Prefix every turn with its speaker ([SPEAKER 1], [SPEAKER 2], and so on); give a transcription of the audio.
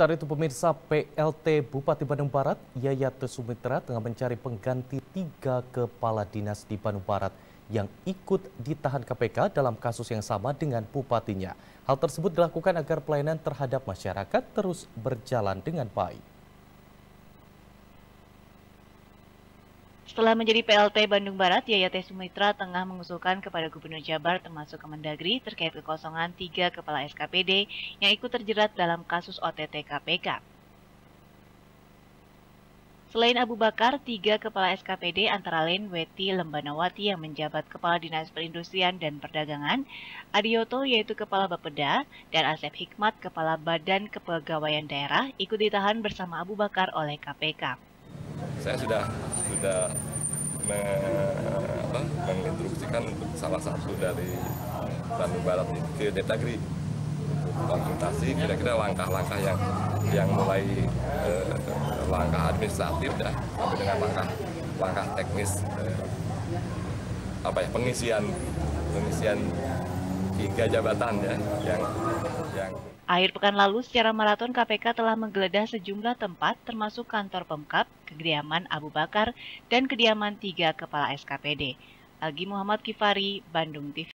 [SPEAKER 1] Saat itu pemirsa PLT Bupati Bandung Barat, Yayat Sumitra tengah mencari pengganti tiga kepala dinas di Bandung Barat yang ikut ditahan KPK dalam kasus yang sama dengan bupatinya. Hal tersebut dilakukan agar pelayanan terhadap masyarakat terus berjalan dengan baik.
[SPEAKER 2] Setelah menjadi PLT Bandung Barat, Yayate Sumitra tengah mengusulkan kepada Gubernur Jabar termasuk Kemendagri terkait kekosongan tiga kepala SKPD yang ikut terjerat dalam kasus OTT KPK. Selain Abu Bakar, tiga kepala SKPD antara lain Weti Lembanawati yang menjabat Kepala Dinas Perindustrian dan Perdagangan, Adioto yaitu Kepala Bapeda, dan Asep Hikmat Kepala Badan Kepegawaian Daerah ikut ditahan bersama Abu Bakar oleh KPK.
[SPEAKER 3] Saya sudah sudah me, apa, menginstruksikan salah satu dari Bandung Barat ke Depdagri konsultasi. Kira-kira langkah-langkah yang yang mulai eh, langkah administratif dah sampai dengan langkah langkah teknis eh, apa ya pengisian pengisian tiga jabatan ya yang
[SPEAKER 2] yang Akhir pekan lalu, secara maraton KPK telah menggeledah sejumlah tempat termasuk kantor Pemkap, kediaman Abu Bakar, dan kediaman tiga kepala SKPD. Algi Muhammad Kifari, Bandung TV.